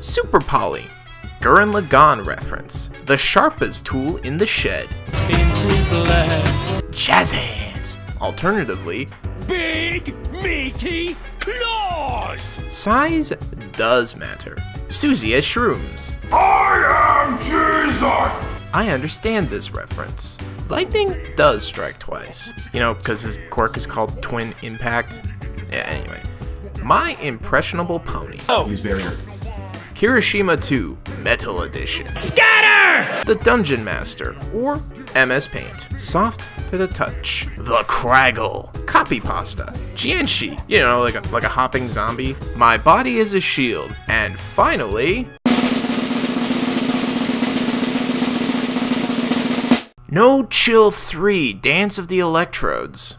Super Poly. Gurren Lagann reference. The sharpest tool in the shed. Jazz hands. Alternatively, Big meaty claws! size does matter. Susie as shrooms. I am Jesus! I understand this reference. Lightning does strike twice. You know, because his quirk is called Twin Impact. Yeah, anyway. My Impressionable Pony. Oh, use barrier. Kirishima 2 Metal Edition. Scatter! The Dungeon Master, or MS Paint. Soft to the touch. The Craggle. Copy pasta. Jiangshi. You know, like a, like a hopping zombie. My Body is a Shield. And finally... No Chill 3 Dance of the Electrodes.